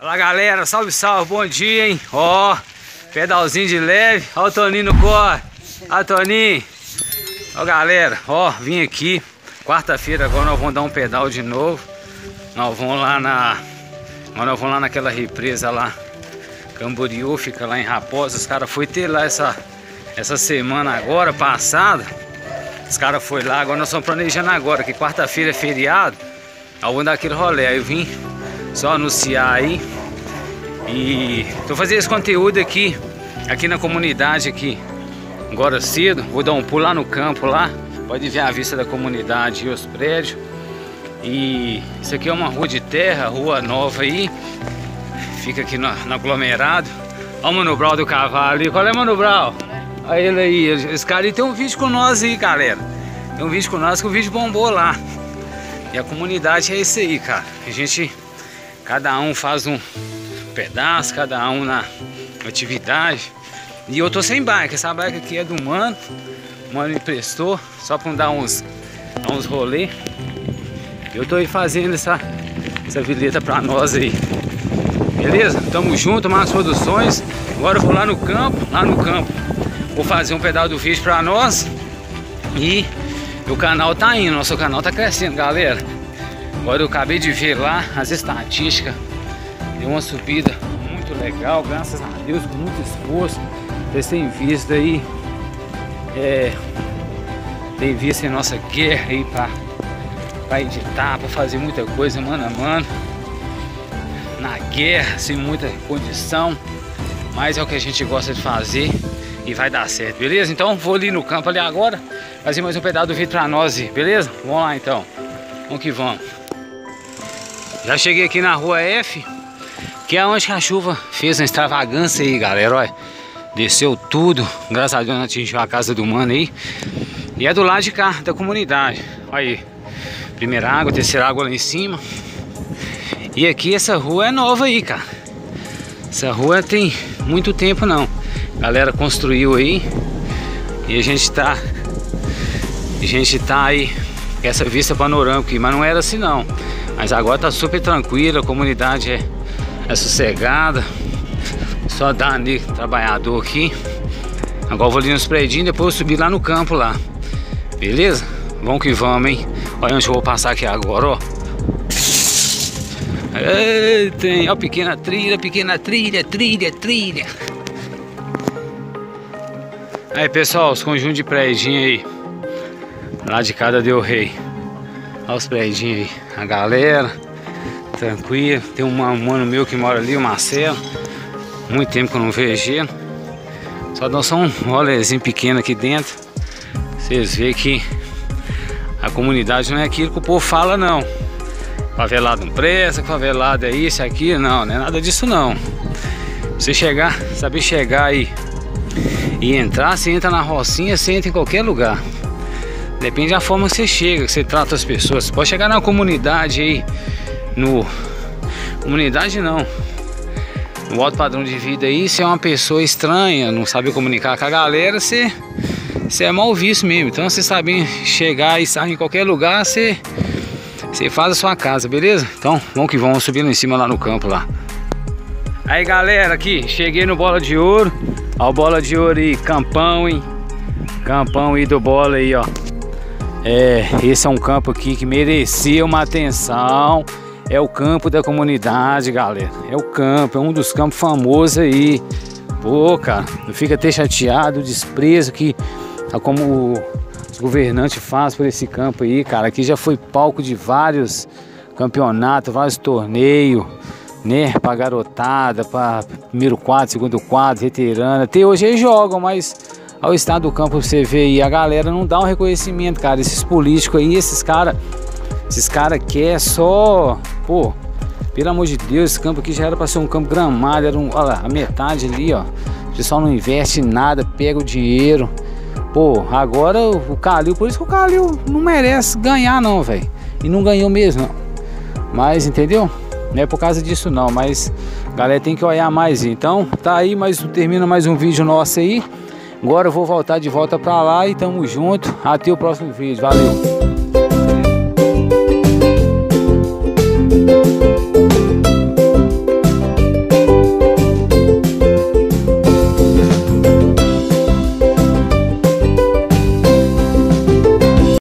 Fala galera, salve salve, bom dia hein? Ó, pedalzinho de leve, ó o Toninho no corre. Ó Toninho. Ó galera, ó, vim aqui. Quarta-feira agora nós vamos dar um pedal de novo. Nós vamos lá na Nós vamos lá naquela represa lá. Camboriú, fica lá em Raposa. Os caras foi ter lá essa Essa semana agora, passada. Os caras foi lá, agora nós estamos planejando agora Que quarta-feira é feriado. Aí vamos dar aquele rolê, aí eu vim só anunciar aí. E tô fazendo esse conteúdo aqui aqui na comunidade aqui agora cedo. Vou dar um pulo lá no campo lá. Pode ver a vista da comunidade e os prédios. E isso aqui é uma rua de terra rua nova aí. Fica aqui no, no aglomerado. Olha o Mano Brau do cavalo ali. Qual é Mano Brau? olha ele aí. Esse cara aí tem um vídeo com nós aí galera. Tem um vídeo com nós que o vídeo bombou lá. E a comunidade é isso aí cara. A gente Cada um faz um pedaço, cada um na atividade. E eu tô sem bike, essa bike aqui é do mano. O mano emprestou, só para dar uns, uns rolê. Eu tô aí fazendo essa, essa vileta para nós aí. Beleza? Tamo junto, Marcos Produções. Agora eu vou lá no campo, lá no campo. Vou fazer um pedal do vídeo para nós. E o canal tá indo, nosso canal tá crescendo, galera. Agora eu acabei de ver lá as estatísticas. Deu uma subida muito legal, graças a Deus, com muito esforço. Vocês têm visto aí. É, tem visto a nossa guerra aí para editar, para fazer muita coisa mano a mano. Na guerra, sem muita condição. Mas é o que a gente gosta de fazer e vai dar certo, beleza? Então vou ali no campo ali agora, fazer mais um pedaço do vídeo para nós, beleza? Vamos lá então. Vamos que vamos. Já cheguei aqui na rua F, que é onde a chuva fez uma extravagância aí, galera, olha. Desceu tudo, graças a Deus não atingiu a casa do mano aí. E é do lado de cá, da comunidade. Olha aí, primeira água, terceira água lá em cima. E aqui essa rua é nova aí, cara. Essa rua tem muito tempo não. A galera construiu aí. E a gente tá... A gente tá aí essa vista panorâmica mas não era assim não. Mas agora tá super tranquilo, a comunidade é, é sossegada. Só dá ali trabalhador aqui. Agora vou ali nos predinhos, depois eu subir lá no campo lá. Beleza? Vamos que vamos, hein? Olha onde eu vou passar aqui agora, ó. tem, ó, pequena trilha, pequena trilha, trilha, trilha. Aí, pessoal, os conjuntos de predinho aí. Lá de cada deu rei. Olha os predinhos aí. A galera, tranquilo. Tem um mano meu que mora ali, o Marcelo. Muito tempo que eu não vejo ele. Só dá só um rolezinho pequeno aqui dentro. Vocês veem que a comunidade não é aquilo que o povo fala, não. Favelado não presta, favelado é isso, é aquilo. Não, não é nada disso, não. Você chegar, saber chegar aí e entrar, você entra na rocinha, você entra em qualquer lugar. Depende da forma que você chega, que você trata as pessoas. Você pode chegar na comunidade aí, no. Comunidade não. No alto padrão de vida aí, se é uma pessoa estranha, não sabe comunicar com a galera, você, você é mal visto mesmo. Então você sabe chegar e sair em qualquer lugar, você, você faz a sua casa, beleza? Então vamos que vamos subir lá em cima lá no campo lá. Aí galera, aqui, cheguei no Bola de Ouro. Ó, Bola de Ouro aí, campão, hein? Campão aí do Bola aí, ó. É, esse é um campo aqui que merecia uma atenção. É o campo da comunidade, galera. É o campo, é um dos campos famosos aí. Pô, cara, não fica até chateado, o desprezo que tá como os governantes fazem por esse campo aí, cara. Aqui já foi palco de vários campeonatos, vários torneios, né? Pra garotada, pra primeiro quadro, segundo quadro, veterana. Até hoje eles jogam, mas ao estado do campo você vê aí, a galera não dá um reconhecimento, cara. Esses políticos aí, esses caras, esses caras querem só, pô, pelo amor de Deus, esse campo aqui já era para ser um campo gramado, era um, olha lá, a metade ali, ó. O pessoal não investe em nada, pega o dinheiro. Pô, agora o Calil, por isso que o Calil não merece ganhar não, velho. E não ganhou mesmo, não. Mas, entendeu? Não é por causa disso não, mas galera tem que olhar mais. Então, tá aí, mas termina mais um vídeo nosso aí. Agora eu vou voltar de volta para lá e tamo junto. Até o próximo vídeo. Valeu!